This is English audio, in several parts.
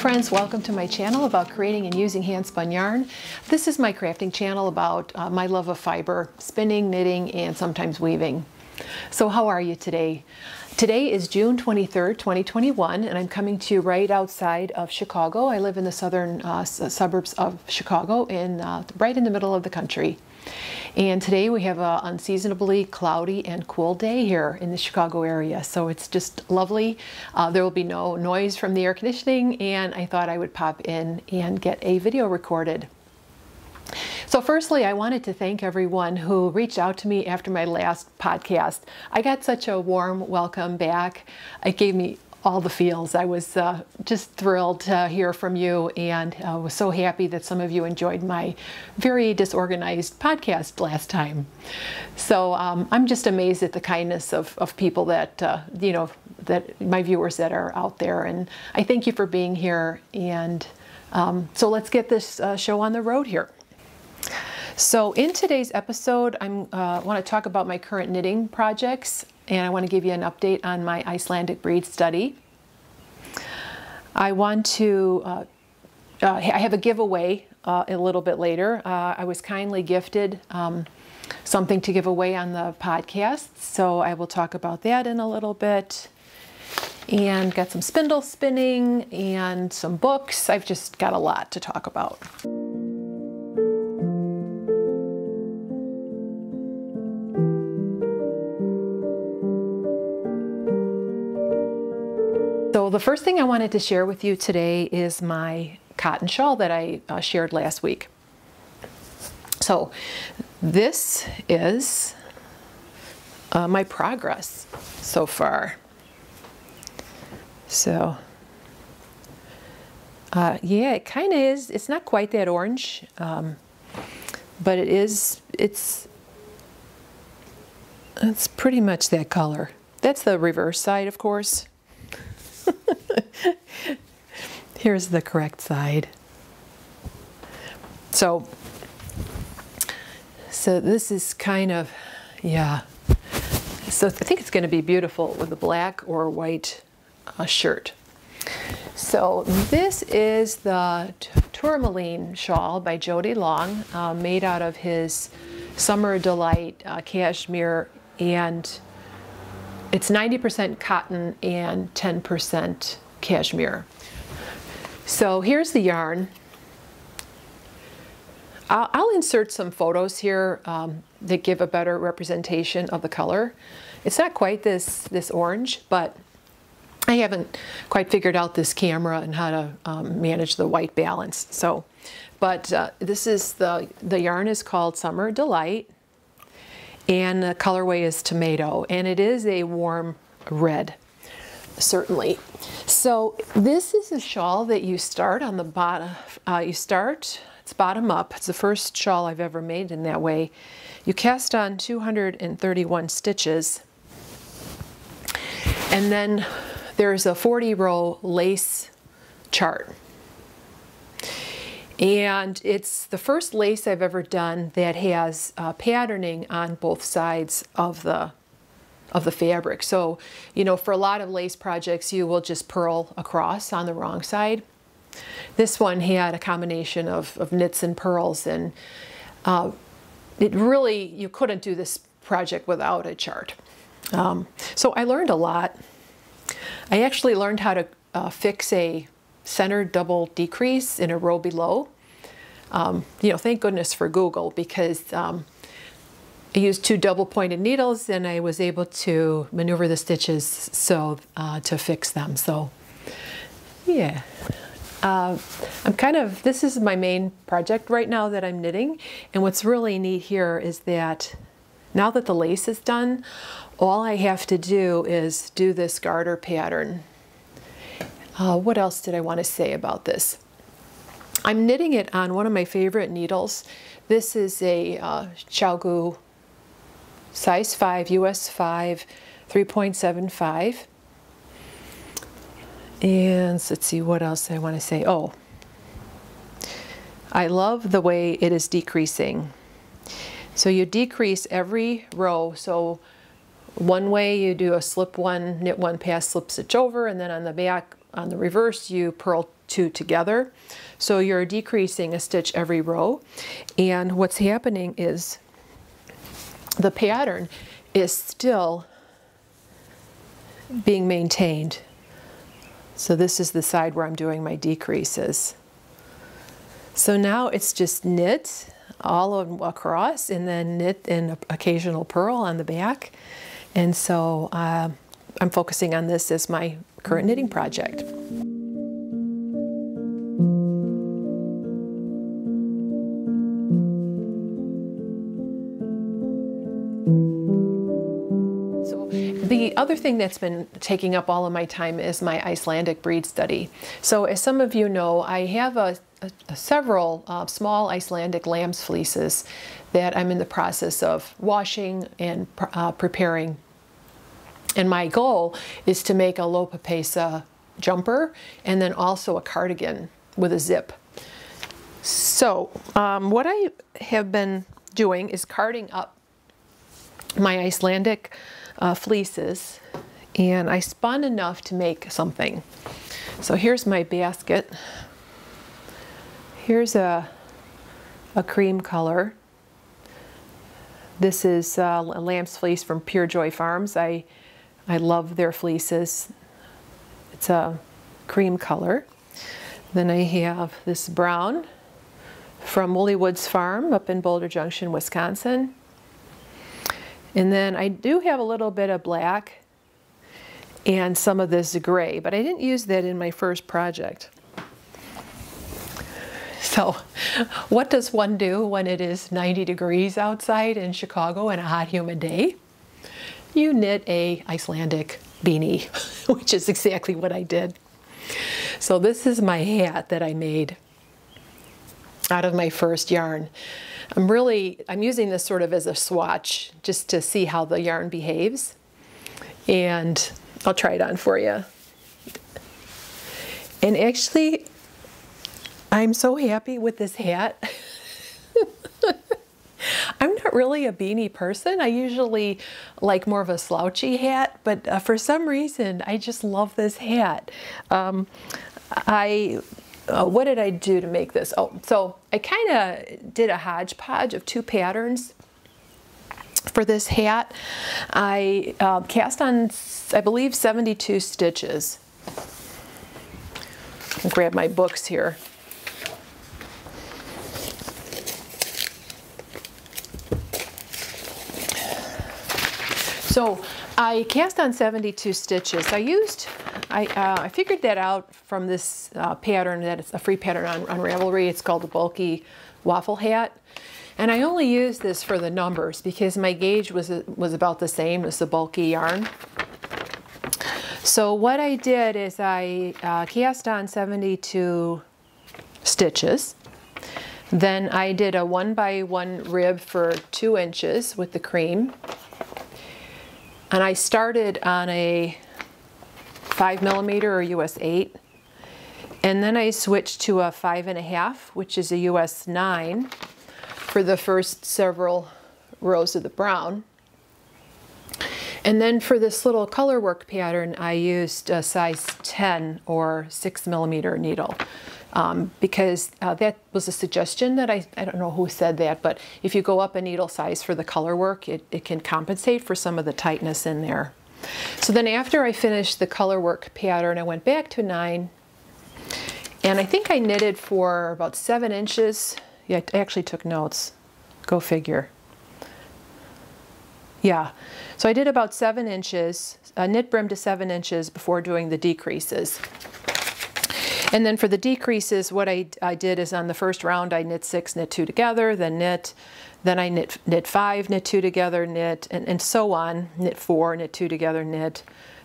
friends, welcome to my channel about creating and using handspun yarn. This is my crafting channel about uh, my love of fiber, spinning, knitting, and sometimes weaving. So how are you today? Today is June 23rd, 2021, and I'm coming to you right outside of Chicago. I live in the southern uh, suburbs of Chicago, in, uh, right in the middle of the country. And today we have an unseasonably cloudy and cool day here in the Chicago area. So it's just lovely. Uh, there will be no noise from the air conditioning and I thought I would pop in and get a video recorded. So firstly, I wanted to thank everyone who reached out to me after my last podcast. I got such a warm welcome back. It gave me all the feels. I was uh, just thrilled to hear from you and uh, was so happy that some of you enjoyed my very disorganized podcast last time. So um, I'm just amazed at the kindness of, of people that, uh, you know, that my viewers that are out there. And I thank you for being here. And um, so let's get this uh, show on the road here. So in today's episode, I uh, want to talk about my current knitting projects and I want to give you an update on my Icelandic breed study. I want to, uh, uh, I have a giveaway uh, a little bit later. Uh, I was kindly gifted um, something to give away on the podcast, so I will talk about that in a little bit. And got some spindle spinning and some books. I've just got a lot to talk about. So the first thing I wanted to share with you today is my cotton shawl that I uh, shared last week. So this is uh, my progress so far. So uh, yeah, it kind of is. It's not quite that orange, um, but it is. It's it's pretty much that color. That's the reverse side, of course. Here's the correct side. So, so this is kind of, yeah. So I think it's going to be beautiful with a black or white uh, shirt. So this is the Tourmaline shawl by Jody Long, uh, made out of his Summer Delight uh, cashmere and it's 90% cotton and 10% cashmere. So here's the yarn. I'll, I'll insert some photos here um, that give a better representation of the color. It's not quite this, this orange, but I haven't quite figured out this camera and how to um, manage the white balance. So, but uh, this is the, the yarn is called Summer Delight and the colorway is tomato and it is a warm red certainly. So this is a shawl that you start on the bottom uh, you start it's bottom up. It's the first shawl I've ever made in that way. You cast on 231 stitches. And then there's a 40 row lace chart. And it's the first lace I've ever done that has uh, patterning on both sides of the of the fabric. So, you know, for a lot of lace projects, you will just purl across on the wrong side. This one had a combination of, of knits and purls and uh, it really, you couldn't do this project without a chart. Um, so I learned a lot. I actually learned how to uh, fix a center double decrease in a row below. Um, you know, thank goodness for Google because um, I used two double pointed needles and I was able to maneuver the stitches so uh, to fix them. So yeah. Uh, I'm kind of, this is my main project right now that I'm knitting. And what's really neat here is that now that the lace is done, all I have to do is do this garter pattern. Uh, what else did I want to say about this? I'm knitting it on one of my favorite needles. This is a uh, ChiaoGoo size 5, US 5, 3.75. And let's see what else I want to say. Oh, I love the way it is decreasing. So you decrease every row. So one way you do a slip one, knit one, pass, slip, stitch over, and then on the back, on the reverse, you purl two together. So you're decreasing a stitch every row. And what's happening is the pattern is still being maintained. So this is the side where I'm doing my decreases. So now it's just knit all across and then knit an occasional purl on the back. And so uh, I'm focusing on this as my current knitting project. The other thing that's been taking up all of my time is my Icelandic breed study. So as some of you know, I have a, a, a several uh, small Icelandic lamb's fleeces that I'm in the process of washing and uh, preparing. And my goal is to make a Lopapeysa jumper and then also a cardigan with a zip. So um, what I have been doing is carding up my Icelandic uh, fleeces and I spun enough to make something. So here's my basket. Here's a, a cream color. This is uh, a lamb's fleece from Pure Joy Farms. I, I love their fleeces. It's a cream color. Then I have this brown from Woolly Woods Farm up in Boulder Junction, Wisconsin. And then I do have a little bit of black and some of this gray, but I didn't use that in my first project. So what does one do when it is 90 degrees outside in Chicago and a hot humid day? You knit a Icelandic beanie, which is exactly what I did. So this is my hat that I made out of my first yarn. I'm really, I'm using this sort of as a swatch just to see how the yarn behaves. And I'll try it on for you. And actually, I'm so happy with this hat. I'm not really a beanie person. I usually like more of a slouchy hat, but uh, for some reason, I just love this hat. Um, I uh, what did I do to make this? Oh, so I kind of did a hodgepodge of two patterns for this hat. I uh, cast on, I believe, 72 stitches. I'll grab my books here. So I cast on 72 stitches. I used, I, uh, I figured that out from this uh, pattern that it's a free pattern on, on Ravelry. It's called the Bulky Waffle Hat. And I only used this for the numbers because my gauge was, was about the same as the bulky yarn. So what I did is I uh, cast on 72 stitches. Then I did a one by one rib for two inches with the cream. And I started on a five millimeter or US eight. And then I switched to a five and a half, which is a US nine for the first several rows of the brown. And then for this little color work pattern, I used a size 10 or 6 millimeter needle. Um, because uh, that was a suggestion that I, I don't know who said that, but if you go up a needle size for the color work, it, it can compensate for some of the tightness in there. So then after I finished the color work pattern, I went back to 9, and I think I knitted for about 7 inches. Yeah, I actually took notes. Go figure. Yeah, so I did about seven inches, a knit brim to seven inches before doing the decreases. And then for the decreases, what I, I did is on the first round, I knit six, knit two together, then knit, then I knit, knit five, knit two together, knit, and, and so on, knit four, knit two together, knit,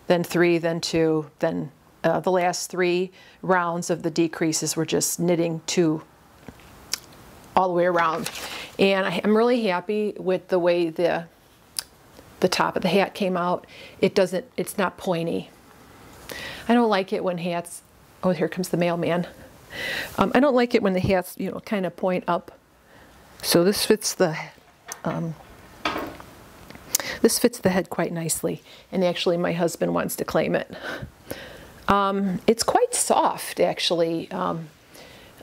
then three, then two, then uh, the last three rounds of the decreases were just knitting two all the way around. And I, I'm really happy with the way the the top of the hat came out. It doesn't, it's not pointy. I don't like it when hats, oh, here comes the mailman. Um, I don't like it when the hats, you know, kind of point up. So this fits the, um, this fits the head quite nicely. And actually my husband wants to claim it. Um, it's quite soft, actually. Um,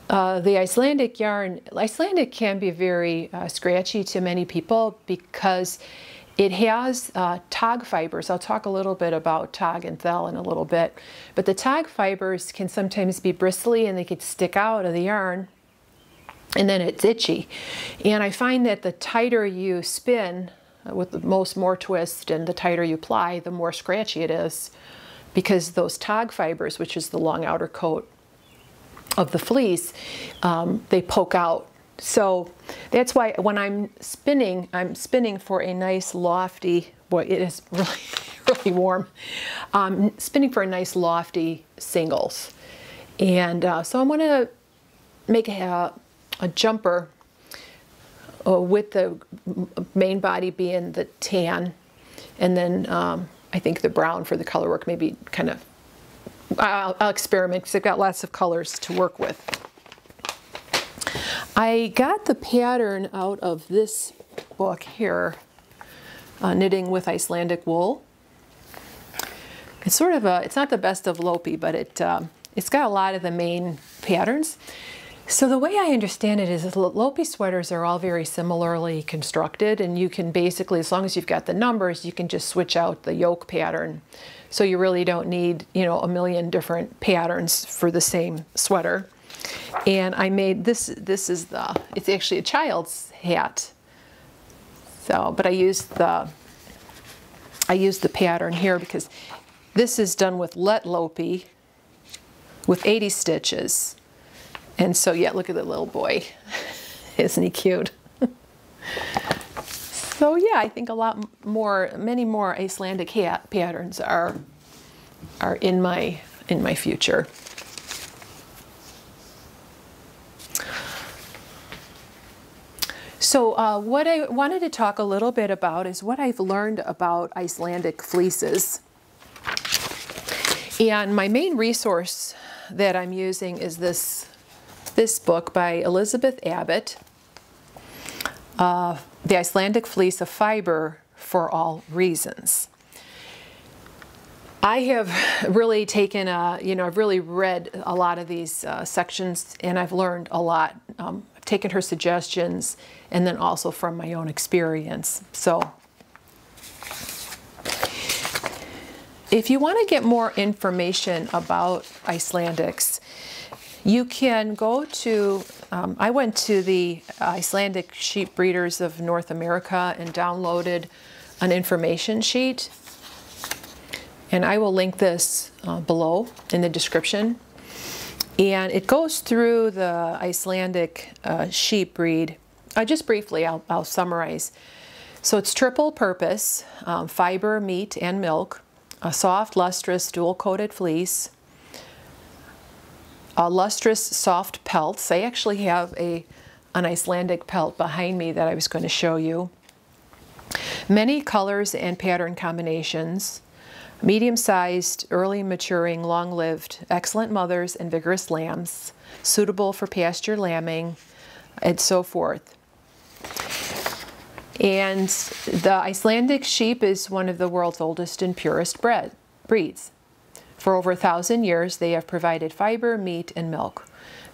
uh, the Icelandic yarn, Icelandic can be very uh, scratchy to many people because it has uh, tog fibers. I'll talk a little bit about tog and thell in a little bit. But the tog fibers can sometimes be bristly and they could stick out of the yarn and then it's itchy. And I find that the tighter you spin uh, with the most more twist and the tighter you ply, the more scratchy it is because those tog fibers, which is the long outer coat of the fleece, um, they poke out so that's why when I'm spinning, I'm spinning for a nice lofty, boy, it is really, really warm. Um, spinning for a nice lofty singles. And uh, so I'm gonna make a, a jumper uh, with the main body being the tan. And then um, I think the brown for the color work, maybe kind of, I'll, I'll experiment because I've got lots of colors to work with. I got the pattern out of this book here, uh, Knitting with Icelandic Wool. It's sort of a, it's not the best of Lopi, but it, um, it's got a lot of the main patterns. So the way I understand it is Lopi sweaters are all very similarly constructed and you can basically, as long as you've got the numbers, you can just switch out the yoke pattern. So you really don't need, you know, a million different patterns for the same sweater. And I made this, this is the, it's actually a child's hat. So, but I used the, I used the pattern here because this is done with Léttlopi with 80 stitches. And so, yeah, look at the little boy. Isn't he cute? so yeah, I think a lot more, many more Icelandic hat patterns are, are in my, in my future. So uh, what I wanted to talk a little bit about is what I've learned about Icelandic fleeces. And my main resource that I'm using is this, this book by Elizabeth Abbott, uh, The Icelandic Fleece of Fiber for All Reasons. I have really taken a, you know, I've really read a lot of these uh, sections and I've learned a lot. Um, taken her suggestions and then also from my own experience. So if you want to get more information about Icelandics, you can go to, um, I went to the Icelandic Sheep Breeders of North America and downloaded an information sheet. And I will link this uh, below in the description. And it goes through the Icelandic uh, sheep breed uh, just briefly, I'll, I'll, summarize. So it's triple purpose, um, fiber, meat, and milk, a soft, lustrous, dual-coated fleece, a lustrous, soft pelts. I actually have a, an Icelandic pelt behind me that I was going to show you. Many colors and pattern combinations, medium-sized, early maturing, long-lived, excellent mothers and vigorous lambs, suitable for pasture lambing, and so forth. And the Icelandic sheep is one of the world's oldest and purest breeds. For over a thousand years, they have provided fiber, meat, and milk.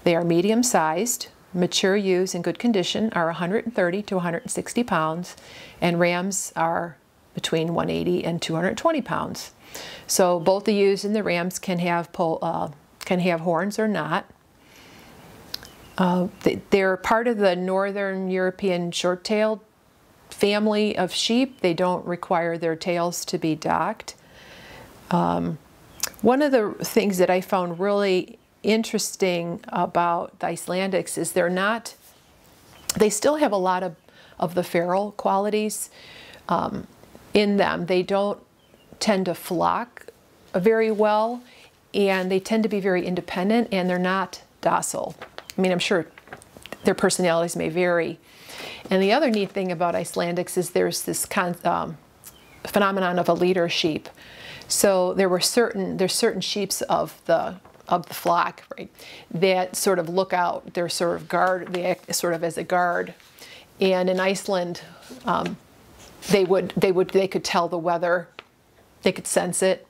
They are medium sized. Mature ewes in good condition are 130 to 160 pounds, and rams are between 180 and 220 pounds. So both the ewes and the rams can have uh, can have horns or not. Uh, they're part of the northern European short-tailed family of sheep. They don't require their tails to be docked. Um, one of the things that I found really interesting about the Icelandics is they're not, they still have a lot of, of the feral qualities um, in them. They don't tend to flock very well and they tend to be very independent and they're not docile. I mean, I'm sure their personalities may vary. And the other neat thing about Icelandics is there's this um, phenomenon of a leader sheep. So there were certain there's certain sheeps of the of the flock, right, that sort of look out. They're sort of guard. They act sort of as a guard. And in Iceland, um, they would they would they could tell the weather. They could sense it.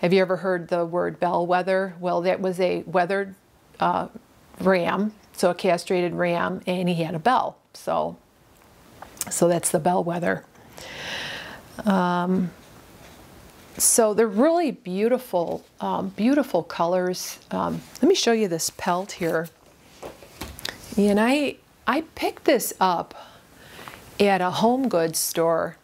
Have you ever heard the word bellwether? Well, that was a weathered uh, ram, so a castrated ram, and he had a bell. So, so that's the bellwether. Um, so they're really beautiful, um, beautiful colors. Um, let me show you this pelt here. And I, I picked this up at a home goods store,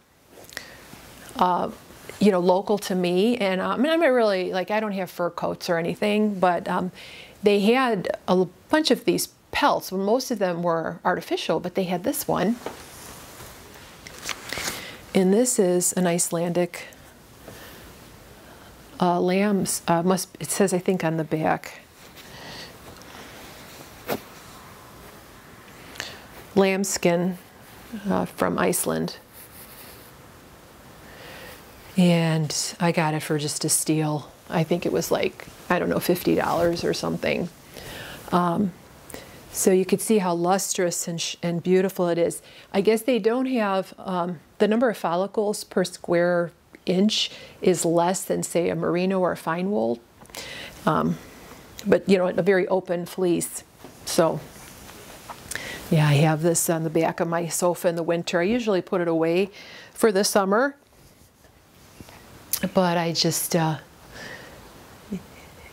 uh, you know, local to me. And um, I'm not really, like, I don't have fur coats or anything, but um, they had a bunch of these pelts. Most of them were artificial, but they had this one. And this is an Icelandic uh, lambs. Uh, must it says I think on the back. Lambskin uh, from Iceland. And I got it for just a steal. I think it was like, I don't know, $50 or something. Um, so you could see how lustrous and, and beautiful it is. I guess they don't have um, the number of follicles per square inch is less than say a merino or a fine wool. Um, but you know, a very open fleece. So yeah, I have this on the back of my sofa in the winter. I usually put it away for the summer, but I just, uh,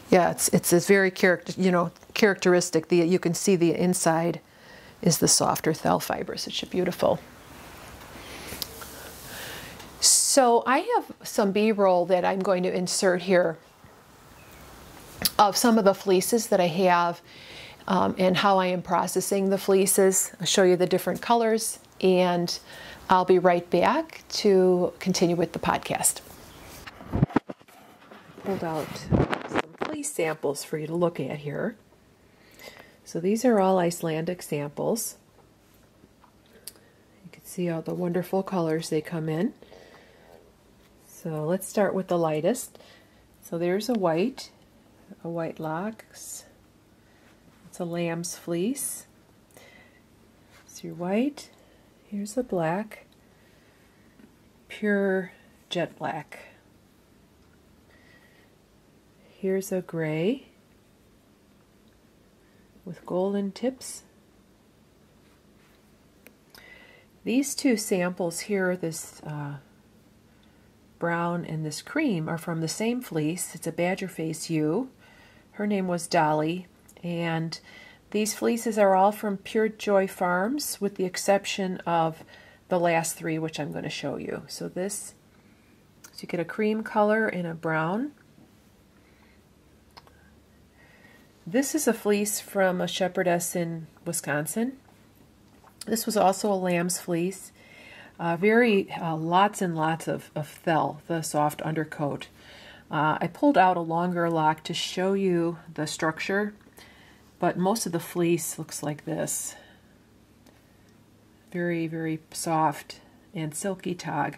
yeah, it's it's very character, you know, characteristic. The you can see the inside is the softer thell fibers. It's beautiful. So I have some B-roll that I'm going to insert here of some of the fleeces that I have um, and how I am processing the fleeces. I'll show you the different colors and I'll be right back to continue with the podcast. Pulled out some fleece samples for you to look at here. So these are all Icelandic samples. You can see all the wonderful colors they come in. So let's start with the lightest. So there's a white, a white locks. It's a lamb's fleece. It's your white. Here's the black. Pure jet black. Here's a gray with golden tips. These two samples here, this uh, brown and this cream are from the same fleece. It's a badger face ewe. Her name was Dolly. And these fleeces are all from Pure Joy Farms with the exception of the last three, which I'm going to show you. So this, so you get a cream color and a brown. This is a fleece from a shepherdess in Wisconsin. This was also a lamb's fleece. Uh, very uh, lots and lots of, of thell, the soft undercoat. Uh, I pulled out a longer lock to show you the structure, but most of the fleece looks like this. Very, very soft and silky tog.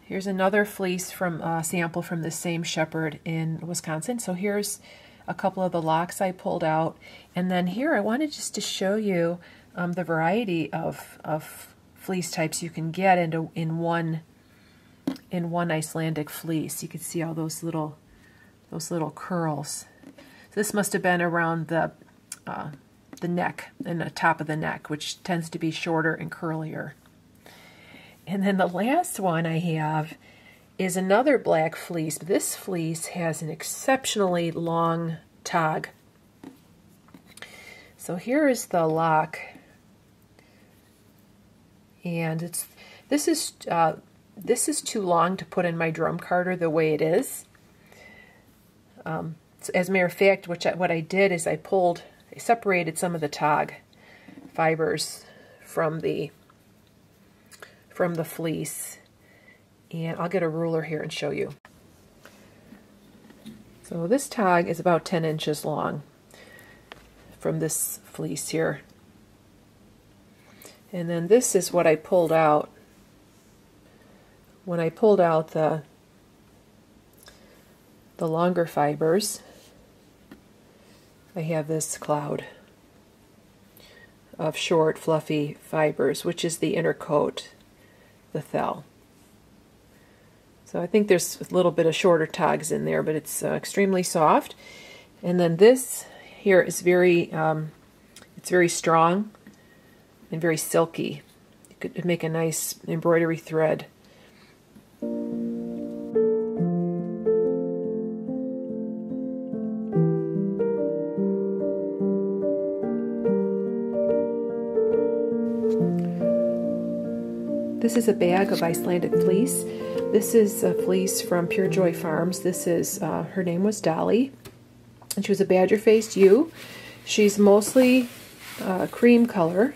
Here's another fleece from a uh, sample from the same shepherd in Wisconsin. So here's a couple of the locks I pulled out. And then here I wanted just to show you um, the variety of, of fleece types you can get into in one in one Icelandic fleece. You can see all those little those little curls. This must have been around the uh, the neck and the top of the neck, which tends to be shorter and curlier. And then the last one I have is another black fleece. This fleece has an exceptionally long tog. So here is the lock. And it's this is uh, this is too long to put in my drum carder the way it is. Um, as a matter of fact, which I, what I did is I pulled, I separated some of the tog fibers from the from the fleece. And I'll get a ruler here and show you. So this tog is about 10 inches long from this fleece here. And then this is what I pulled out when I pulled out the the longer fibers. I have this cloud of short fluffy fibers, which is the inner coat, the thell. So I think there's a little bit of shorter togs in there, but it's uh, extremely soft. And then this here is very, um, it's very strong and very silky. You could make a nice embroidery thread. This is a bag of Icelandic fleece. This is a fleece from Pure Joy Farms. This is, uh, her name was Dolly, and she was a badger-faced ewe. She's mostly uh, cream color,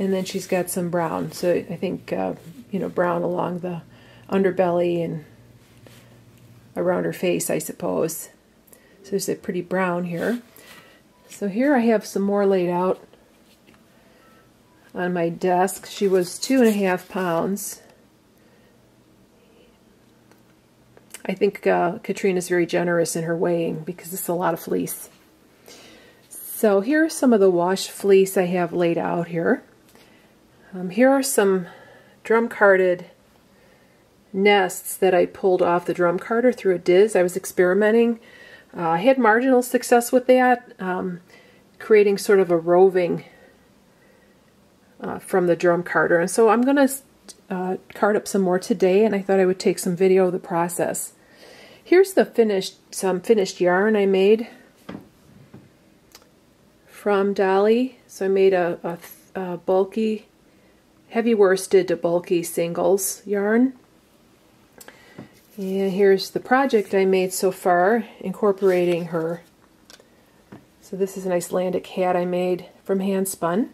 and then she's got some brown. So I think, uh, you know, brown along the underbelly and around her face, I suppose. So there's a pretty brown here. So here I have some more laid out on my desk. She was two and a half pounds. I think uh, Katrina is very generous in her weighing because it's a lot of fleece. So here are some of the wash fleece I have laid out here. Um, here are some drum carded nests that I pulled off the drum carder through a Diz. I was experimenting. Uh, I had marginal success with that, um, creating sort of a roving uh, from the drum carder. And so I'm going to uh, card up some more today, and I thought I would take some video of the process. Here's the finished, some finished yarn I made from Dolly. So I made a, a, a bulky, heavy worsted to bulky singles yarn. And here's the project I made so far, incorporating her. So this is an Icelandic hat I made from Handspun.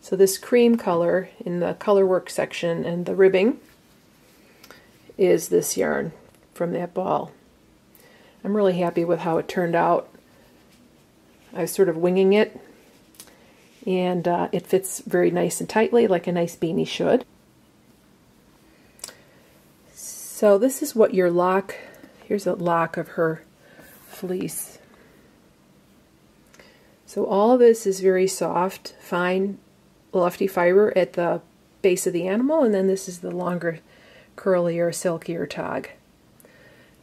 So this cream color in the color work section and the ribbing is this yarn from that ball. I'm really happy with how it turned out. I was sort of winging it and uh, it fits very nice and tightly like a nice beanie should. So this is what your lock, here's a lock of her fleece. So all this is very soft, fine lofty fiber at the base of the animal, and then this is the longer, curlier, silkier tog.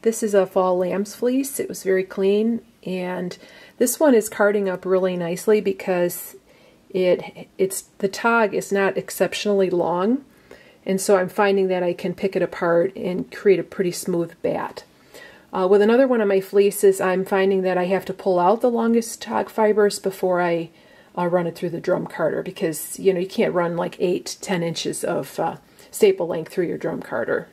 This is a fall lamb's fleece. It was very clean, and this one is carding up really nicely because it it's the tog is not exceptionally long, and so I'm finding that I can pick it apart and create a pretty smooth bat. Uh, with another one of my fleeces, I'm finding that I have to pull out the longest tog fibers before I uh, run it through the drum carder because you know you can't run like eight, ten inches of uh, staple length through your drum carder.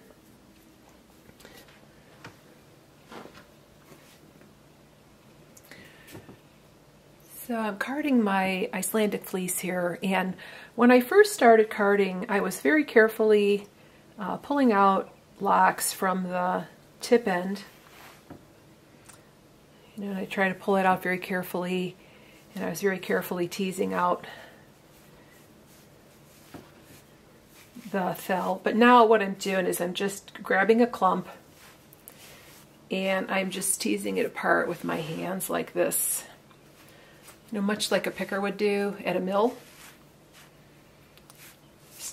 So I'm carding my Icelandic fleece here and when I first started carding I was very carefully uh, pulling out locks from the tip end. You know, I try to pull it out very carefully and I was very carefully teasing out the thell. But now what I'm doing is I'm just grabbing a clump and I'm just teasing it apart with my hands like this. You know, much like a picker would do at a mill.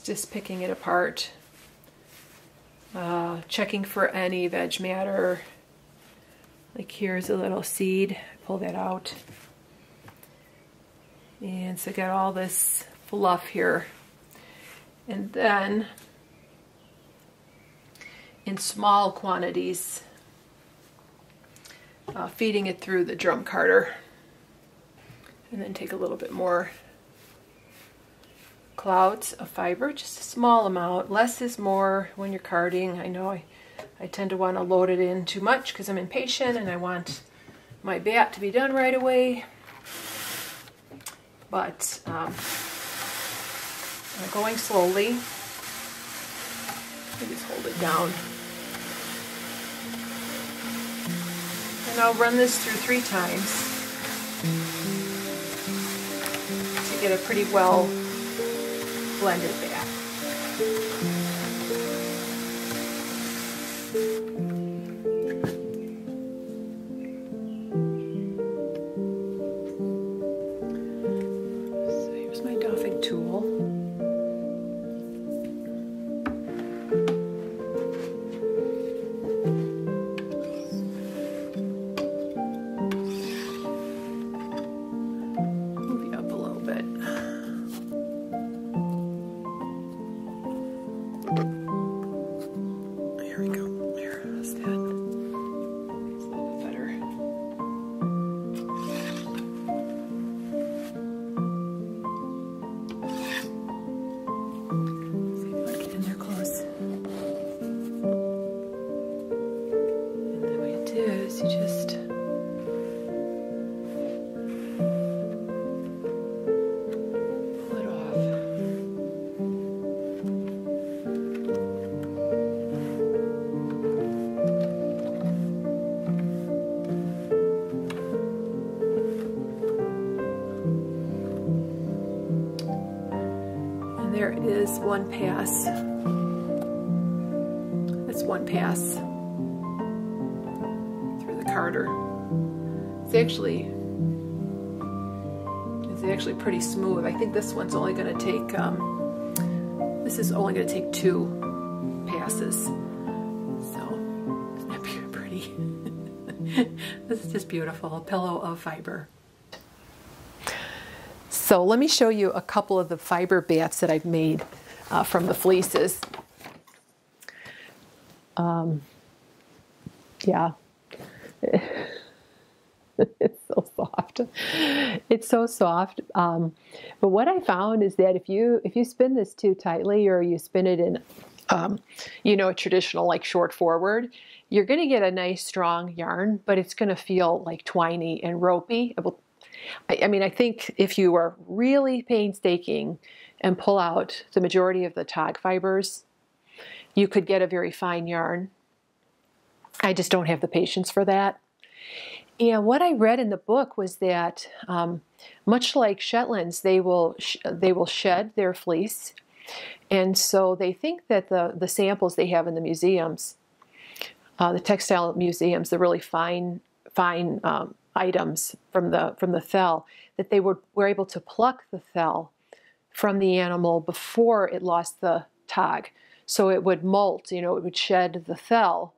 just picking it apart, uh, checking for any veg matter. Like here's a little seed, pull that out. And so I got all this fluff here. And then in small quantities, uh, feeding it through the drum carder. And then take a little bit more clouds of fiber, just a small amount. Less is more when you're carding. I know I, I tend to want to load it in too much because I'm impatient and I want my bat to be done right away. But um, going slowly. Just hold it down. And I'll run this through three times get a pretty well blended bath. This one's only going to take um, this is only going to take two passes. So isn't that pretty? this is just beautiful. A pillow of fiber. So let me show you a couple of the fiber bats that I've made uh, from the fleeces. Um, yeah. it's soft. It's so soft. Um, but what I found is that if you if you spin this too tightly or you spin it in, um, you know, a traditional like short forward, you're going to get a nice strong yarn, but it's going to feel like twiny and ropey. I, I mean, I think if you are really painstaking and pull out the majority of the tog fibers, you could get a very fine yarn. I just don't have the patience for that. And what I read in the book was that, um, much like Shetlands, they will they will shed their fleece, and so they think that the the samples they have in the museums, uh, the textile museums, the really fine fine um, items from the from the thell, that they were were able to pluck the thell from the animal before it lost the tog, so it would molt. You know, it would shed the thell,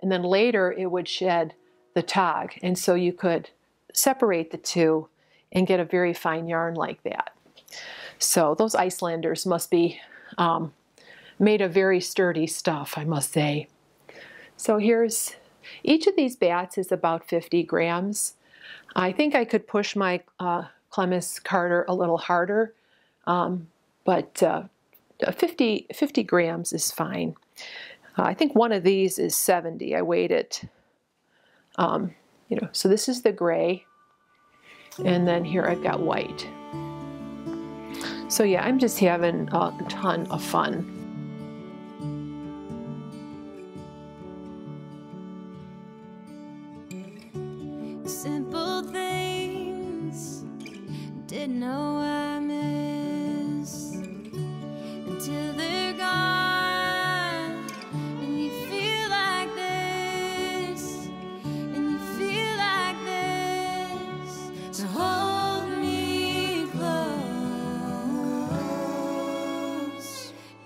and then later it would shed the tog. and so you could separate the two and get a very fine yarn like that. So those Icelanders must be um, made of very sturdy stuff, I must say. So here's each of these bats is about 50 grams. I think I could push my uh, Clemes carder a little harder, um, but uh, 50, 50 grams is fine. Uh, I think one of these is 70. I weighed it. Um, you know, so this is the gray, and then here I've got white. So yeah, I'm just having a ton of fun.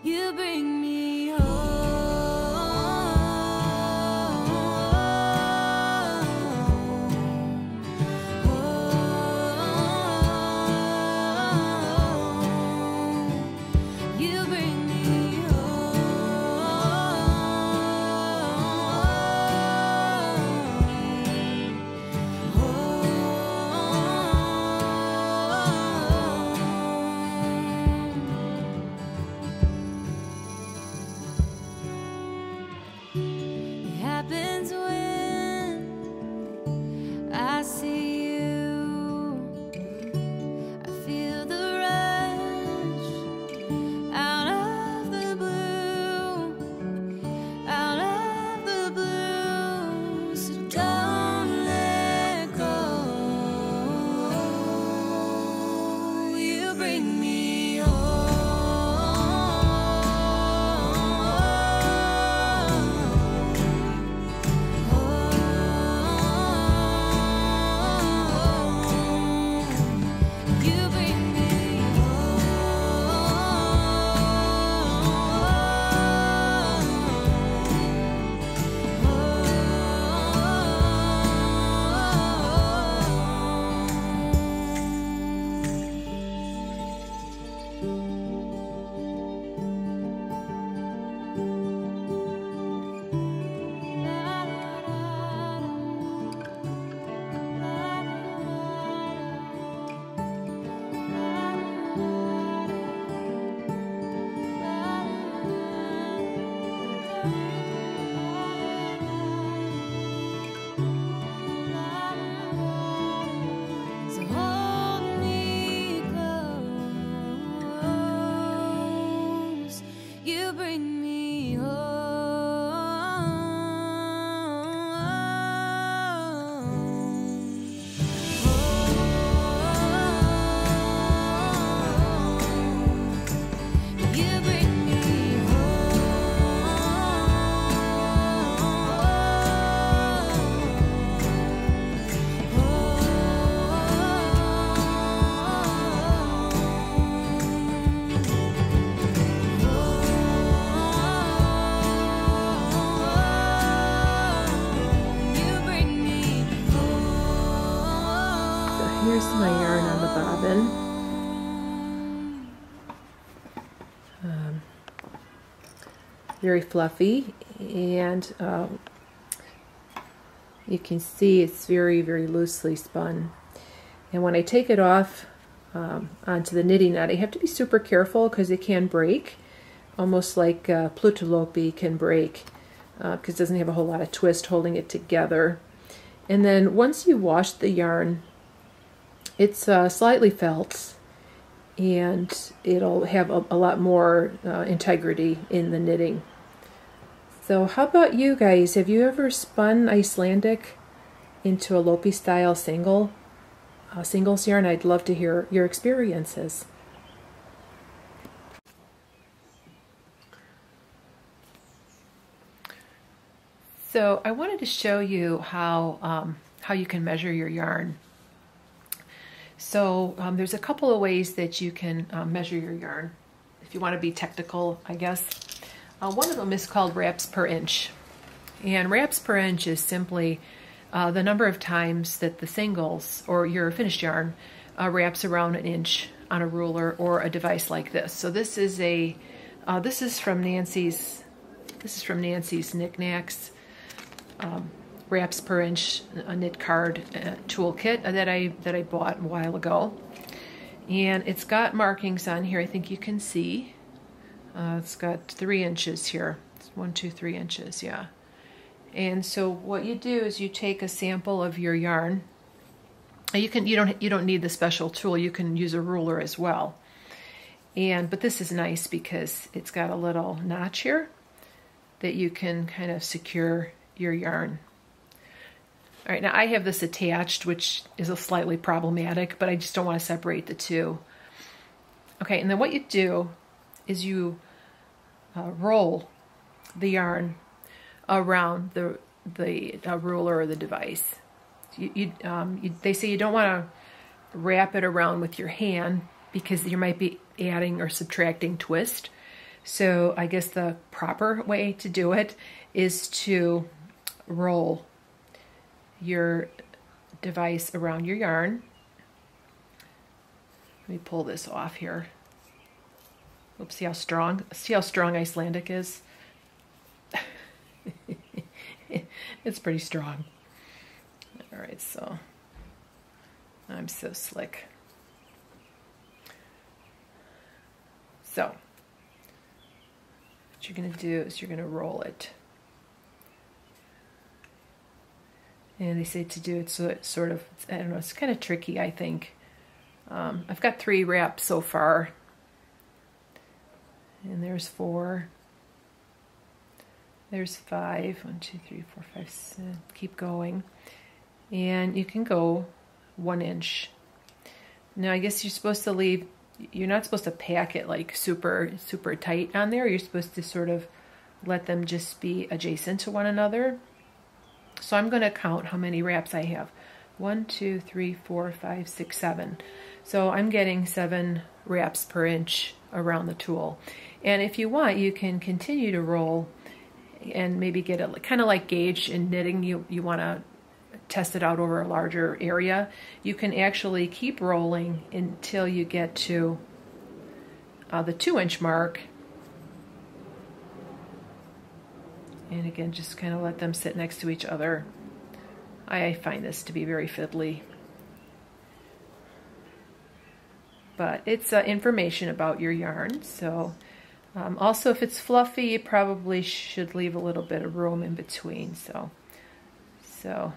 You bring very fluffy and um, you can see it's very very loosely spun and when I take it off um, onto the knitting net I have to be super careful because it can break almost like uh, Plötulopi can break because it doesn't have a whole lot of twist holding it together and then once you wash the yarn it's uh, slightly felt and it'll have a, a lot more uh, integrity in the knitting. So how about you guys? Have you ever spun Icelandic into a Lopi style single, uh, singles yarn? I'd love to hear your experiences. So I wanted to show you how um, how you can measure your yarn. So um, there's a couple of ways that you can um, measure your yarn. If you want to be technical, I guess. Uh, one of them is called wraps per inch. And wraps per inch is simply uh, the number of times that the singles or your finished yarn uh, wraps around an inch on a ruler or a device like this. So this is a uh, this is from Nancy's this is from Nancy's Knit Knacks um, wraps per inch a knit card uh, toolkit that I that I bought a while ago, and it's got markings on here. I think you can see. Uh, it's got three inches here. It's one, two, three inches. Yeah. And so what you do is you take a sample of your yarn. You can you don't you don't need the special tool. You can use a ruler as well. And but this is nice because it's got a little notch here that you can kind of secure your yarn. All right, now I have this attached, which is a slightly problematic, but I just don't want to separate the two. Okay, and then what you do is you uh, roll the yarn around the the uh, ruler or the device. You, you, um, you, they say you don't want to wrap it around with your hand because you might be adding or subtracting twist. So I guess the proper way to do it is to roll your device around your yarn. Let me pull this off here. Oops, see how strong, see how strong Icelandic is? it's pretty strong. All right, so I'm so slick. So, what you're to do is you're to roll it And they say to do it so it's sort of, I don't know, it's kind of tricky, I think. Um, I've got three wraps so far. And there's four. There's five. One, two, three, four, five, six. Keep going. And you can go one inch. Now, I guess you're supposed to leave, you're not supposed to pack it like super, super tight on there. You're supposed to sort of let them just be adjacent to one another. So I'm going to count how many wraps I have. One, two, three, four, five, six, seven. So I'm getting seven wraps per inch around the tool. And if you want, you can continue to roll and maybe get it kind of like gauge in knitting. You, you want to test it out over a larger area. You can actually keep rolling until you get to uh, the two inch mark. And again, just kind of let them sit next to each other. I find this to be very fiddly. But it's uh, information about your yarn, so um, also, if it's fluffy, you probably should leave a little bit of room in between. So, so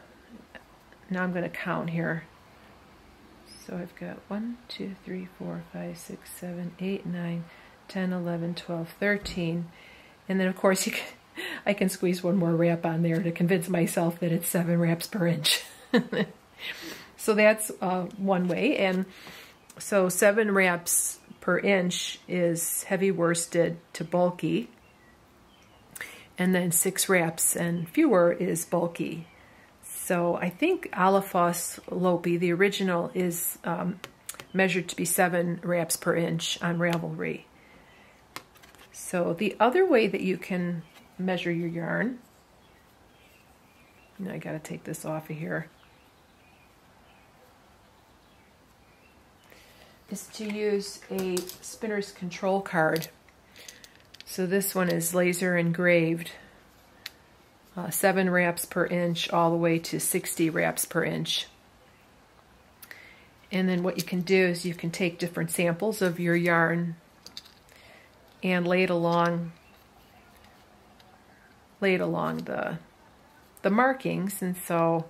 now I'm going to count here. So I've got 1, 2, 3, 4, 5, 6, 7, 8, 9, 10, 11, 12, 13. And then, of course, you can, I can squeeze one more wrap on there to convince myself that it's 7 wraps per inch. so that's uh, one way. And so 7 wraps per inch is heavy worsted to bulky. And then six wraps and fewer is bulky. So I think Alafoss Lopi, the original, is um, measured to be seven wraps per inch on Ravelry. So the other way that you can measure your yarn, now I got to take this off of here. Is to use a spinner's control card. So this one is laser engraved, uh, 7 wraps per inch all the way to 60 wraps per inch. And then what you can do is you can take different samples of your yarn and lay it along lay it along the the markings and so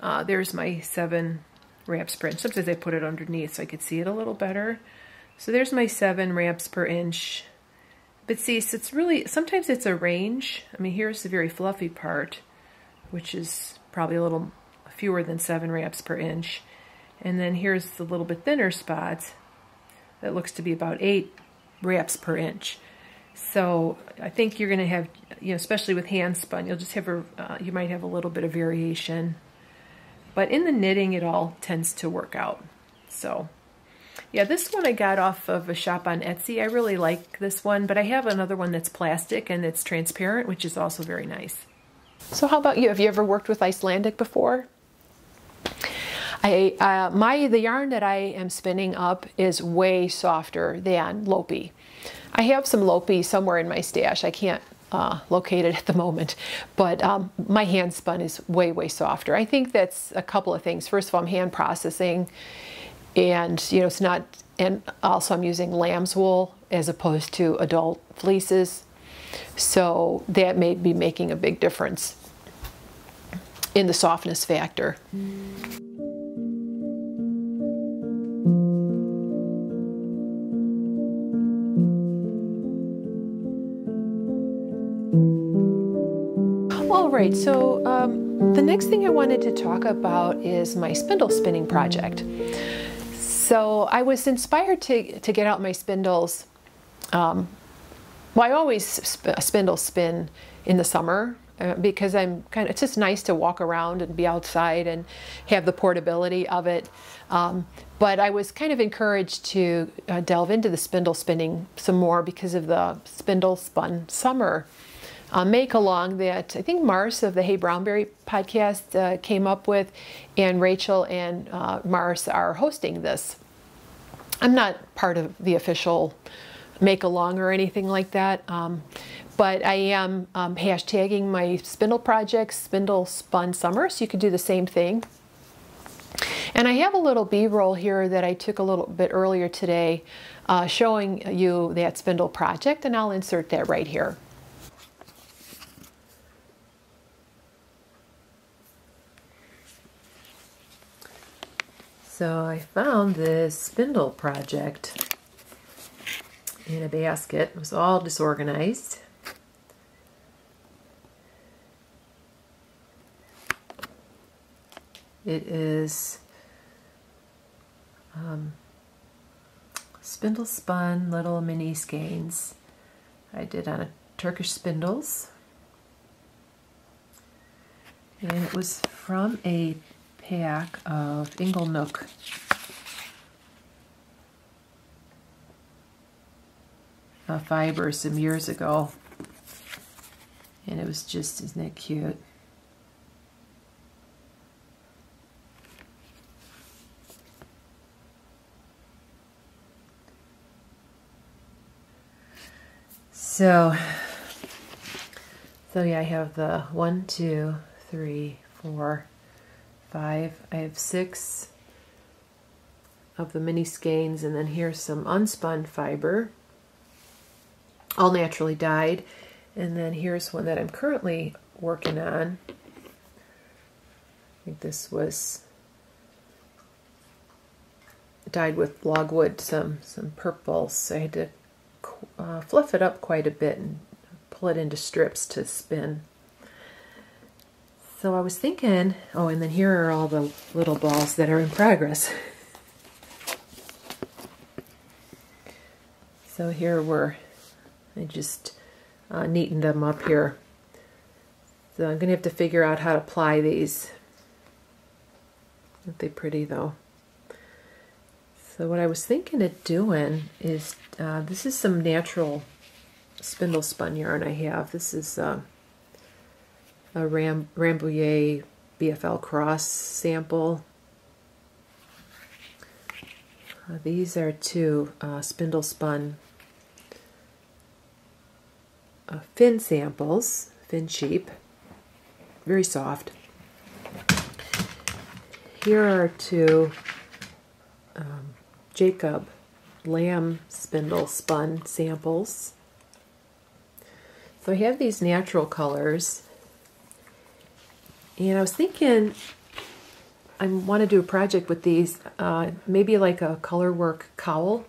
uh, there's my seven wraps per inch. Sometimes I put it underneath so I could see it a little better. So there's my seven wraps per inch. But see, so it's really, sometimes it's a range. I mean, here's the very fluffy part, which is probably a little fewer than seven wraps per inch. And then here's the little bit thinner spots that looks to be about eight wraps per inch. So I think you're going to have, you know, especially with hand spun, you'll just have a, uh, you might have a little bit of variation. But in the knitting, it all tends to work out. So yeah, this one I got off of a shop on Etsy. I really like this one, but I have another one that's plastic and it's transparent, which is also very nice. So how about you? Have you ever worked with Icelandic before? I, uh, my the yarn that I am spinning up is way softer than Lopi. I have some Lopi somewhere in my stash. I can't uh, located at the moment. But um, my hand spun is way, way softer. I think that's a couple of things. First of all, I'm hand processing and, you know, it's not, and also I'm using lamb's wool as opposed to adult fleeces. So that may be making a big difference in the softness factor. Right, so um, the next thing I wanted to talk about is my spindle spinning project. So I was inspired to, to get out my spindles. Um, well, I always sp spindle spin in the summer uh, because I'm kind of, it's just nice to walk around and be outside and have the portability of it. Um, but I was kind of encouraged to uh, delve into the spindle spinning some more because of the spindle spun summer uh, make along that I think Mars of the Hey Brownberry podcast uh, came up with, and Rachel and uh, Mars are hosting this. I'm not part of the official make along or anything like that, um, but I am um, hashtagging my spindle projects, spindle spun summer, so you could do the same thing. And I have a little B-roll here that I took a little bit earlier today uh, showing you that spindle project, and I'll insert that right here. So I found this spindle project in a basket. It was all disorganized. It is um, spindle spun little mini skeins. I did on a Turkish spindles. And it was from a pack of Inglenook uh, fiber some years ago. And it was just, isn't it cute? So, so yeah, I have the one, two, three, four, five. I have six of the mini skeins, and then here's some unspun fiber, all naturally dyed. And then here's one that I'm currently working on. I think this was dyed with logwood, some some purples. So I had to uh, fluff it up quite a bit and pull it into strips to spin. So I was thinking, oh, and then here are all the little balls that are in progress. so here we're, I just uh, neatened them up here. So I'm going to have to figure out how to apply these. Aren't they pretty though? So what I was thinking of doing is, uh, this is some natural spindle spun yarn I have. This is uh, a Ram Rambouillet BFL Cross sample. Uh, these are two uh, spindle spun uh, Finn samples, Finn sheep, very soft. Here are two um, Jacob lamb spindle spun samples. So I have these natural colors. And I was thinking I want to do a project with these, uh, maybe like a color work cowl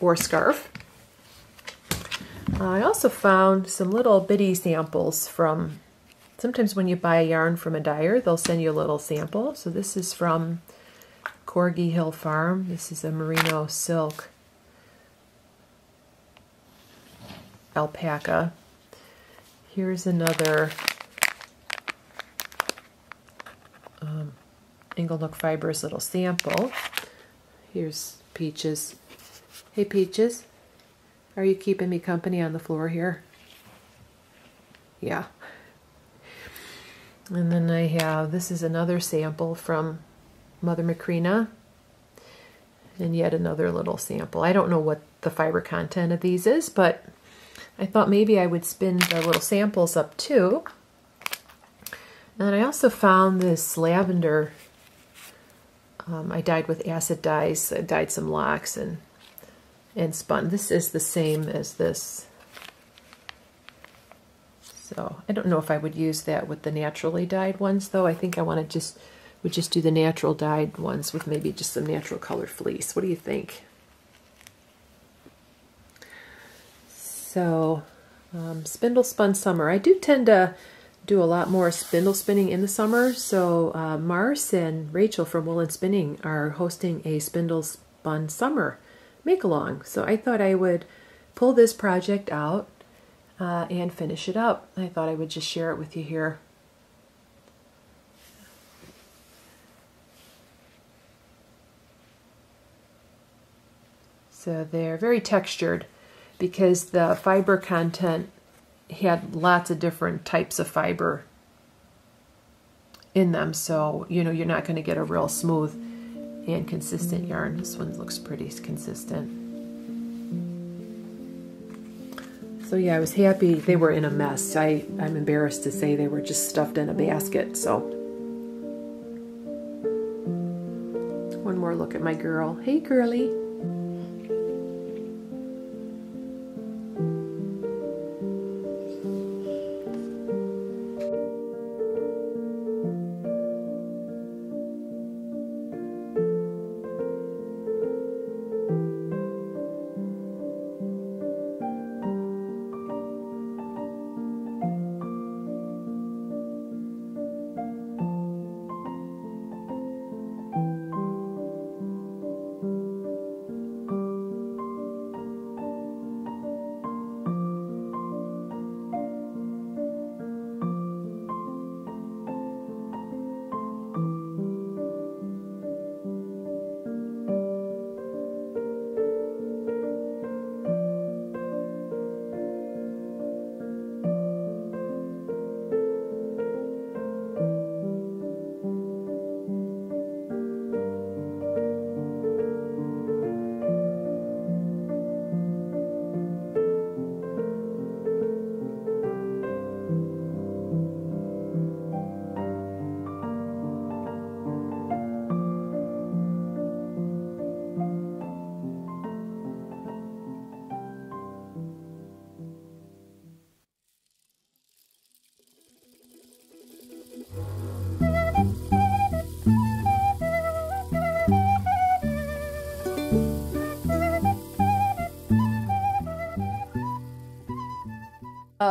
or scarf. I also found some little bitty samples from, sometimes when you buy a yarn from a dyer, they'll send you a little sample. So this is from Corgi Hill Farm. This is a merino silk alpaca. Here's another Inglenook Fibers little sample. Here's Peaches. Hey Peaches, are you keeping me company on the floor here? Yeah. And then I have, this is another sample from Mother Macrina. And yet another little sample. I don't know what the fiber content of these is, but I thought maybe I would spin the little samples up too. And I also found this lavender. Um, I dyed with acid dyes. I dyed some locks and and spun. This is the same as this. So I don't know if I would use that with the naturally dyed ones though. I think I want to just would just do the natural dyed ones with maybe just some natural color fleece. What do you think? So, um, spindle spun summer. I do tend to do a lot more spindle spinning in the summer. So, uh, Mars and Rachel from Wool and Spinning are hosting a spindle spun summer make along. So, I thought I would pull this project out uh, and finish it up. I thought I would just share it with you here. So they're very textured because the fiber content had lots of different types of fiber in them. So, you know, you're not going to get a real smooth and consistent yarn. This one looks pretty consistent. So yeah, I was happy they were in a mess. I, I'm embarrassed to say they were just stuffed in a basket, so. One more look at my girl. Hey, girly.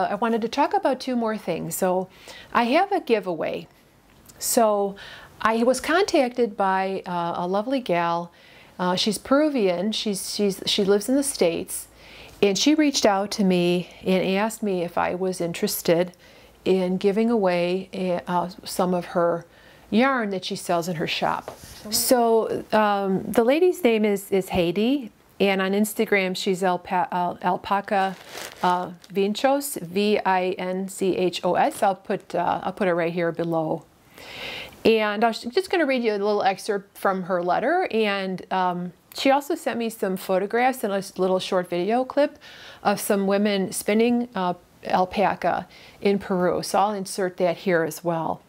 I wanted to talk about two more things. So I have a giveaway. So I was contacted by uh, a lovely gal. Uh, she's Peruvian. She's, she's, she lives in the States. And she reached out to me and asked me if I was interested in giving away uh, some of her yarn that she sells in her shop. So um, the lady's name is, is Haiti, and on Instagram she's Alpa Alpaca uh, Vinchos, V-I-N-C-H-O-S. I'll put uh, I'll put it right here below. And I'm just going to read you a little excerpt from her letter. And um, she also sent me some photographs and a little short video clip of some women spinning uh, alpaca in Peru. So I'll insert that here as well.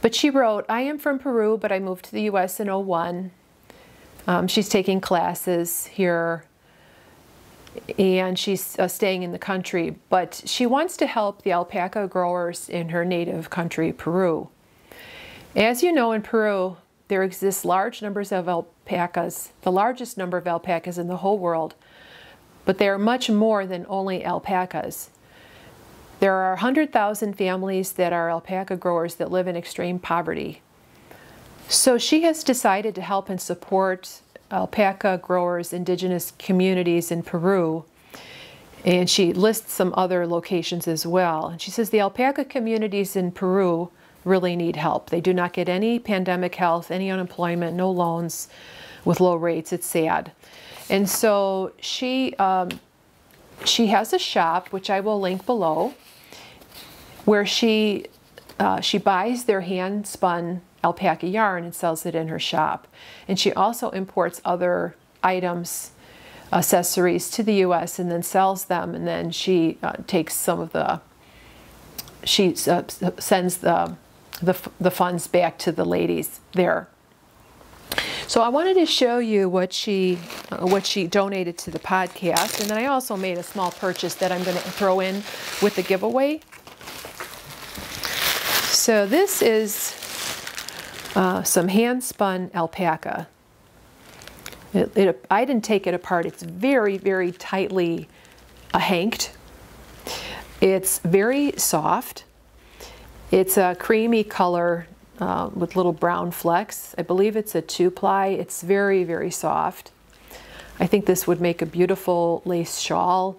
But she wrote, I am from Peru, but I moved to the US in 01. Um, she's taking classes here and she's uh, staying in the country, but she wants to help the alpaca growers in her native country, Peru. As you know, in Peru, there exists large numbers of alpacas, the largest number of alpacas in the whole world, but they are much more than only alpacas. There are 100,000 families that are alpaca growers that live in extreme poverty. So she has decided to help and support alpaca growers, indigenous communities in Peru. And she lists some other locations as well. And she says the alpaca communities in Peru really need help. They do not get any pandemic health, any unemployment, no loans with low rates. It's sad. And so she, um, she has a shop, which I will link below, where she, uh, she buys their hand spun alpaca yarn and sells it in her shop. And she also imports other items, accessories to the US and then sells them. And then she uh, takes some of the, she uh, sends the, the, the funds back to the ladies there. So I wanted to show you what she uh, what she donated to the podcast, and then I also made a small purchase that I'm going to throw in with the giveaway. So this is uh, some hand spun alpaca. It, it, I didn't take it apart. It's very, very tightly uh, hanked. It's very soft. It's a creamy color uh, with little brown flecks. I believe it's a two ply. It's very, very soft. I think this would make a beautiful lace shawl.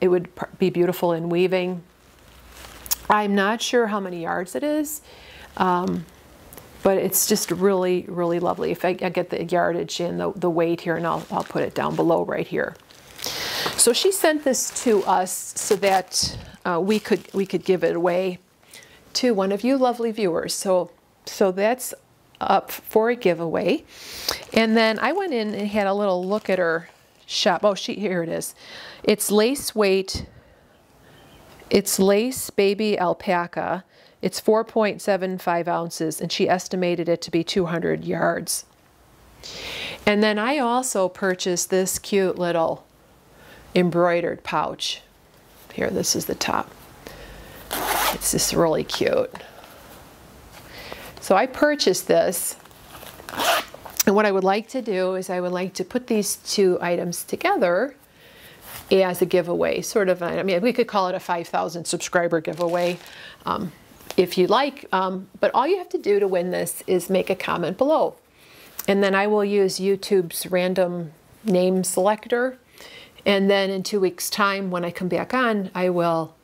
It would be beautiful in weaving. I'm not sure how many yards it is. Um, but it's just really, really lovely. If I, I get the yardage and the, the weight here, and I'll, I'll put it down below right here. So she sent this to us so that uh, we could we could give it away to one of you lovely viewers. So so that's up for a giveaway. And then I went in and had a little look at her shop. Oh, she here it is. It's lace weight. It's lace baby alpaca. It's 4.75 ounces, and she estimated it to be 200 yards. And then I also purchased this cute little embroidered pouch. Here, this is the top. It's just really cute. So I purchased this. And what I would like to do is I would like to put these two items together as a giveaway, sort of, I mean, we could call it a 5,000 subscriber giveaway. Um, if you like. Um, but all you have to do to win this is make a comment below. And then I will use YouTube's random name selector. And then in two weeks' time, when I come back on, I will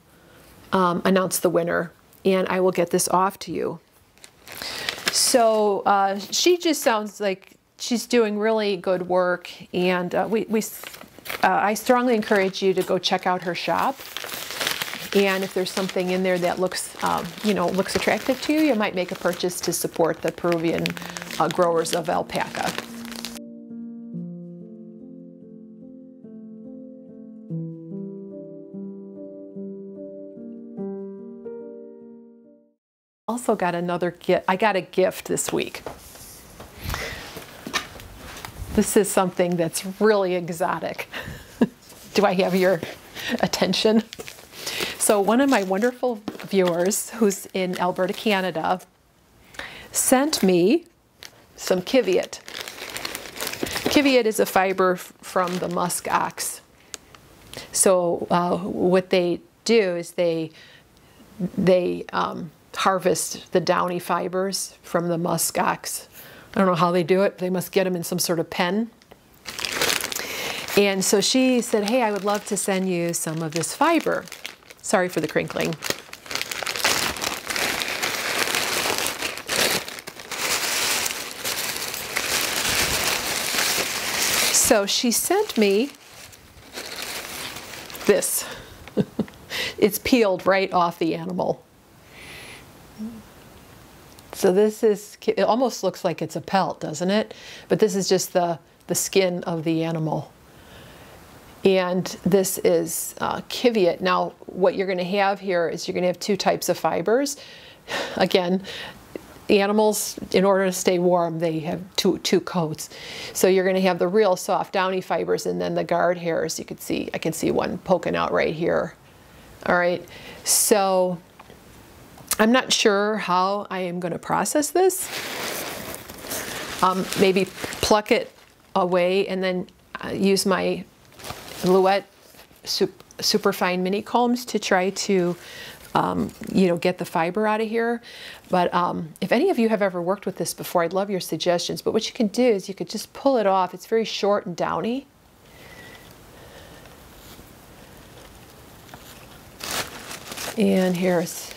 um, announce the winner and I will get this off to you. So uh, she just sounds like she's doing really good work. And uh, we, we uh, I strongly encourage you to go check out her shop. And if there's something in there that looks, um, you know, looks attractive to you, you might make a purchase to support the Peruvian uh, growers of alpaca. Also got another gift. I got a gift this week. This is something that's really exotic. Do I have your attention? So one of my wonderful viewers who's in Alberta, Canada, sent me some Qiviut. Qiviut is a fiber from the musk ox. So uh, what they do is they they um, harvest the downy fibers from the musk ox. I don't know how they do it. They must get them in some sort of pen. And so she said, "Hey, I would love to send you some of this fiber." Sorry for the crinkling. So she sent me this. it's peeled right off the animal. So this is, it almost looks like it's a pelt, doesn't it? But this is just the, the skin of the animal. And this is uh, Qiviut. Now, what you're going to have here is you're going to have two types of fibers. Again, animals, in order to stay warm, they have two, two coats. So you're going to have the real soft downy fibers and then the guard hairs. You can see, I can see one poking out right here. All right, so I'm not sure how I am going to process this. Um, maybe pluck it away and then uh, use my Louet super fine mini combs to try to um, you know, get the fiber out of here. But um, if any of you have ever worked with this before, I'd love your suggestions. But what you can do is you could just pull it off. It's very short and downy. And here's,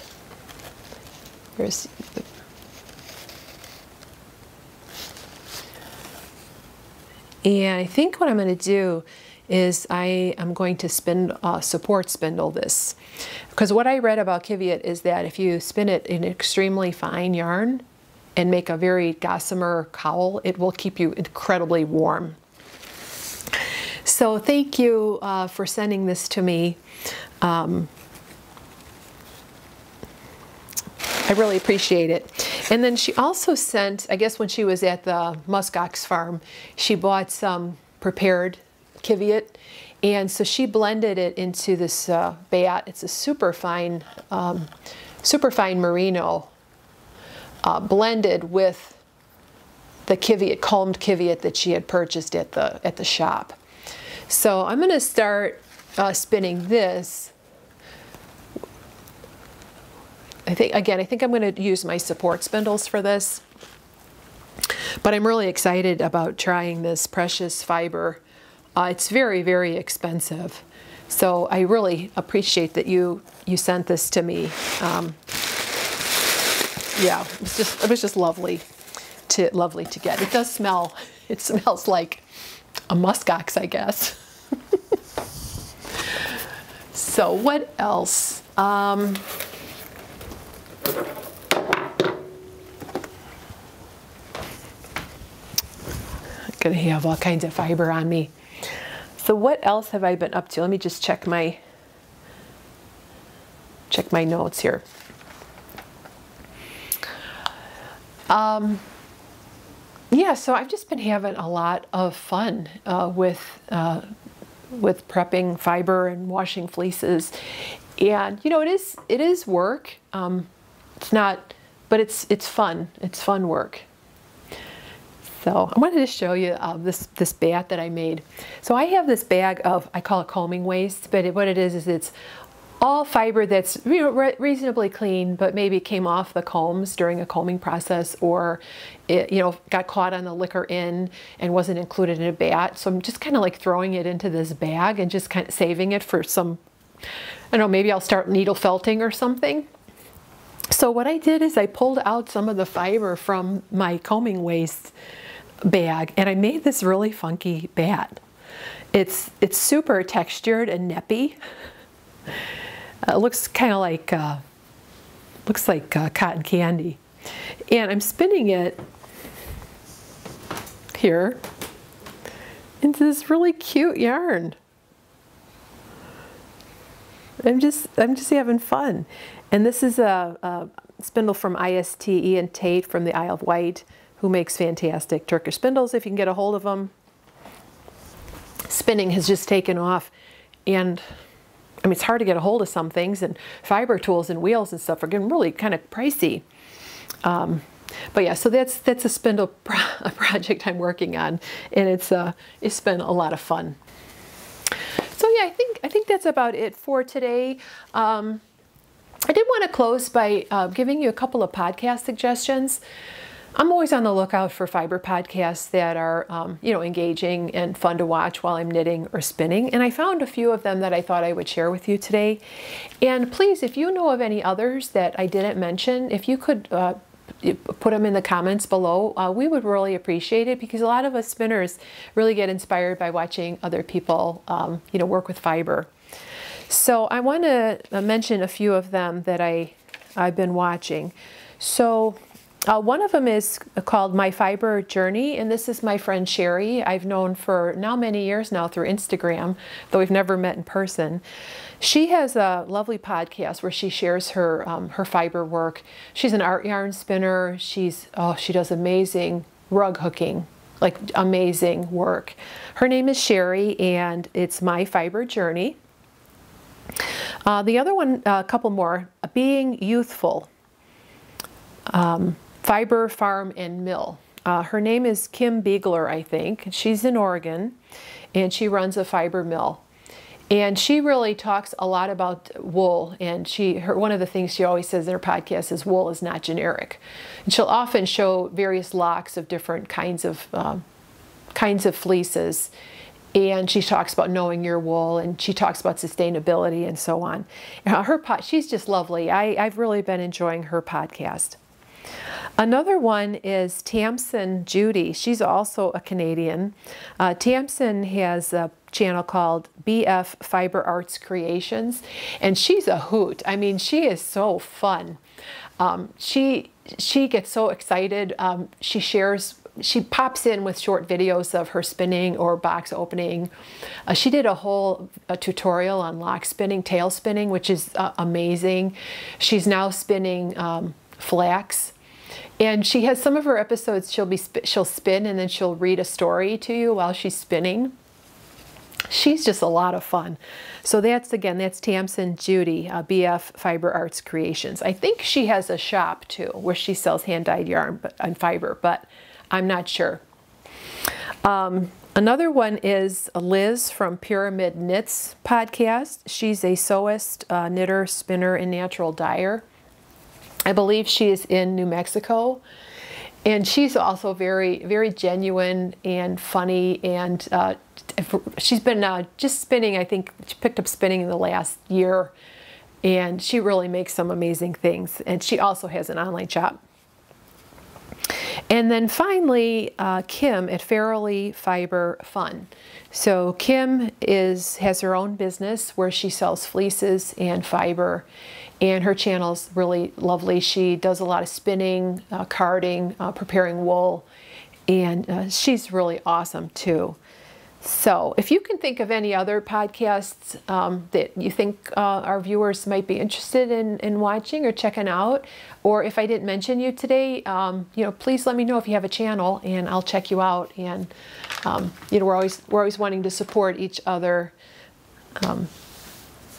And I think what I'm going to do is I am going to spin uh, support spindle this. Because what I read about Qiviut is that if you spin it in extremely fine yarn and make a very gossamer cowl, it will keep you incredibly warm. So thank you uh, for sending this to me. Um, I really appreciate it. And then she also sent, I guess when she was at the muskox farm, she bought some prepared Qiviut. And so she blended it into this uh, bat. It's a super fine, um, super fine merino uh, blended with the Qiviut, combed Qiviut that she had purchased at the, at the shop. So I'm going to start uh, spinning this. I think, again, I think I'm going to use my support spindles for this. But I'm really excited about trying this precious fiber uh, it's very, very expensive. So I really appreciate that you you sent this to me. Um, yeah, it was just it was just lovely to lovely to get. It does smell. It smells like a muskox, I guess. so what else? Um, gonna have all kinds of fiber on me. So what else have I been up to? Let me just check my check my notes here. Um, yeah, so I've just been having a lot of fun uh, with uh, with prepping fiber and washing fleeces, and you know it is it is work. Um, it's not, but it's it's fun. It's fun work. So I wanted to show you uh, this, this bat that I made. So I have this bag of, I call it combing waste, but it, what it is is it's all fiber that's re reasonably clean, but maybe came off the combs during a combing process or it you know got caught on the licker-in and wasn't included in a bat. So I'm just kind of like throwing it into this bag and just kind of saving it for some, I don't know, maybe I'll start needle felting or something. So what I did is I pulled out some of the fiber from my combing waste bag and I made this really funky bat. It's, it's super textured and neppy. Uh, it looks kind of like, uh, looks like uh, cotton candy. And I'm spinning it here into this really cute yarn. I'm just, I'm just having fun. And this is a, a spindle from IST Ian Tate from the Isle of Wight who makes fantastic Turkish spindles if you can get a hold of them. Spinning has just taken off and I mean, it's hard to get a hold of some things and fiber tools and wheels and stuff are getting really kind of pricey. Um, but yeah, so that's that's a spindle pro project I'm working on, and it's uh, it's been a lot of fun. I think I think that's about it for today. Um, I did want to close by uh, giving you a couple of podcast suggestions. I'm always on the lookout for fiber podcasts that are, um, you know, engaging and fun to watch while I'm knitting or spinning. And I found a few of them that I thought I would share with you today. And please, if you know of any others that I didn't mention, if you could uh, put them in the comments below, uh, we would really appreciate it because a lot of us spinners really get inspired by watching other people, um, you know, work with fiber. So I want to uh, mention a few of them that I, I've been watching. So uh, one of them is called My Fiber Journey, and this is my friend Sherry. I've known for now many years now through Instagram, though we've never met in person. She has a lovely podcast where she shares her um, her fiber work. She's an art yarn spinner. She's oh, she does amazing rug hooking, like amazing work. Her name is Sherry, and it's My Fiber Journey. Uh, the other one, a uh, couple more, Being Youthful. Um, Fiber Farm and Mill. Uh, her name is Kim Beegler, I think. She's in Oregon, and she runs a fiber mill. And she really talks a lot about wool. And she, her, one of the things she always says in her podcast is wool is not generic. And she'll often show various locks of different kinds of um, kinds of fleeces. And she talks about knowing your wool, and she talks about sustainability and so on. Uh, her pot, she's just lovely. I, I've really been enjoying her podcast. Another one is Tamsin Judy. She's also a Canadian. Uh, Tamsin has a channel called BF Fiber Arts Creations, and she's a hoot. I mean, she is so fun. Um, she she gets so excited. Um, she shares. She pops in with short videos of her spinning or box opening. Uh, she did a whole a tutorial on lock spinning, tail spinning, which is uh, amazing. She's now spinning um, flax and she has some of her episodes she'll be she'll spin and then she'll read a story to you while she's spinning. She's just a lot of fun. So that's again, that's Tamsin Judy, uh, BF Fiber Arts Creations. I think she has a shop too where she sells hand dyed yarn and fiber, but I'm not sure. Um, another one is Liz from Pyramid Knits podcast. She's a sewist, uh, knitter, spinner, and natural dyer. I believe she is in New Mexico. And she's also very, very genuine and funny. And uh, she's been uh, just spinning, I think she picked up spinning in the last year. And she really makes some amazing things. And she also has an online shop. And then finally, uh, Kim at Fairly Fiber Fun. So Kim is has her own business where she sells fleeces and fiber and her channel's really lovely. She does a lot of spinning, uh, carding, uh, preparing wool, and uh, she's really awesome too. So if you can think of any other podcasts um, that you think uh, our viewers might be interested in, in watching or checking out, or if I didn't mention you today, um, you know, please let me know if you have a channel and I'll check you out. And um, you know, we're always we're always wanting to support each other um,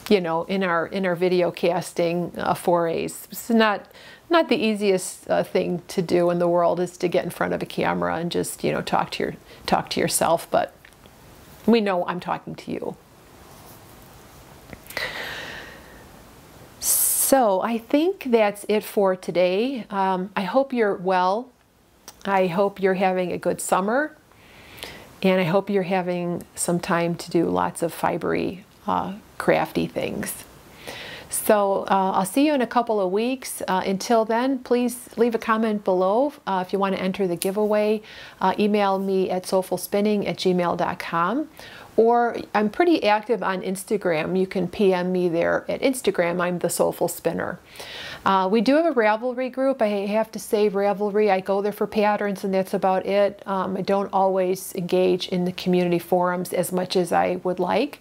you know, in our in our video casting uh, forays. It's not not the easiest uh, thing to do in the world is to get in front of a camera and just you know talk to your talk to yourself, but we know I'm talking to you. So I think that's it for today. Um, I hope you're well. I hope you're having a good summer. And I hope you're having some time to do lots of fibery uh, crafty things. So uh, I'll see you in a couple of weeks. Uh, until then, please leave a comment below uh, if you want to enter the giveaway. Uh, email me at soulfulspinning at gmail.com. Or I'm pretty active on Instagram. You can PM me there at Instagram. I'm the Soulful Spinner. Uh, we do have a Ravelry group. I have to say Ravelry, I go there for patterns and that's about it. Um, I don't always engage in the community forums as much as I would like.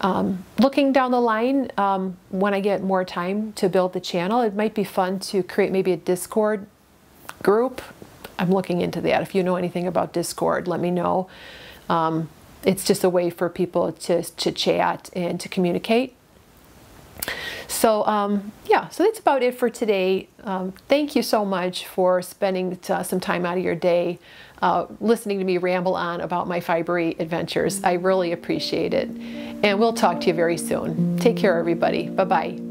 Um, looking down the line, um, when I get more time to build the channel, it might be fun to create maybe a Discord group. I'm looking into that. If you know anything about Discord, let me know. Um, it's just a way for people to, to chat and to communicate. So um, yeah, so that's about it for today. Um, thank you so much for spending uh, some time out of your day uh, listening to me ramble on about my fibery adventures. I really appreciate it. And we'll talk to you very soon. Take care, everybody. Bye bye.